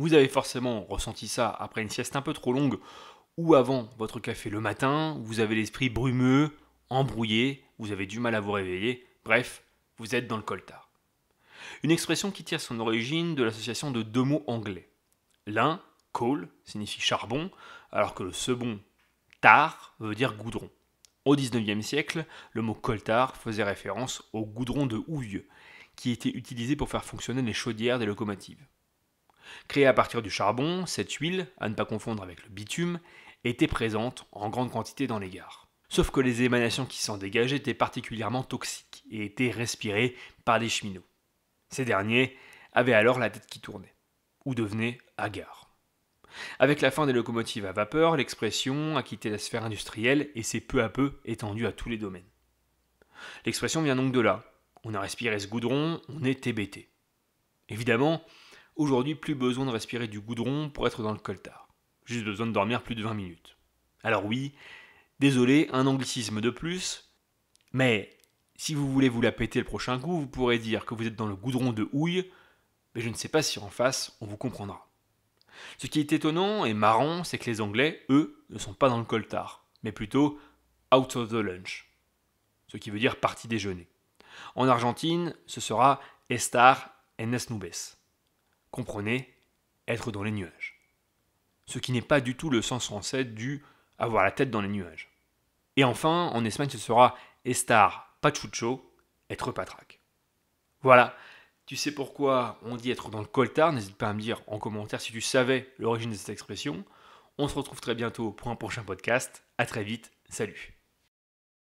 Vous avez forcément ressenti ça après une sieste un peu trop longue ou avant votre café le matin, vous avez l'esprit brumeux, embrouillé, vous avez du mal à vous réveiller, bref, vous êtes dans le coltard. Une expression qui tire son origine de l'association de deux mots anglais. L'un, coal, signifie charbon, alors que le second, tar, veut dire goudron. Au XIXe siècle, le mot coltard faisait référence au goudron de houille, qui était utilisé pour faire fonctionner les chaudières des locomotives. Créée à partir du charbon, cette huile, à ne pas confondre avec le bitume, était présente en grande quantité dans les gares. Sauf que les émanations qui s'en dégageaient étaient particulièrement toxiques et étaient respirées par les cheminots. Ces derniers avaient alors la tête qui tournait, ou devenaient hagards. Avec la fin des locomotives à vapeur, l'expression a quitté la sphère industrielle et s'est peu à peu étendue à tous les domaines. L'expression vient donc de là. On a respiré ce goudron, on est TBT. Évidemment, aujourd'hui, plus besoin de respirer du goudron pour être dans le coltard. Juste besoin de dormir plus de 20 minutes. Alors oui, désolé, un anglicisme de plus, mais si vous voulez vous la péter le prochain coup, vous pourrez dire que vous êtes dans le goudron de houille, mais je ne sais pas si en face on vous comprendra. Ce qui est étonnant et marrant, c'est que les Anglais, eux, ne sont pas dans le coltard, mais plutôt out of the lunch, ce qui veut dire partie déjeuner. En Argentine, ce sera estar en las nubes. Comprenez, être dans les nuages. Ce qui n'est pas du tout le sens français du avoir la tête dans les nuages. Et enfin, en Espagne, ce sera estar pachucho, être patraque. Voilà, tu sais pourquoi on dit être dans le coltard N'hésite pas à me dire en commentaire si tu savais l'origine de cette expression. On se retrouve très bientôt pour un prochain podcast. À très vite. Salut.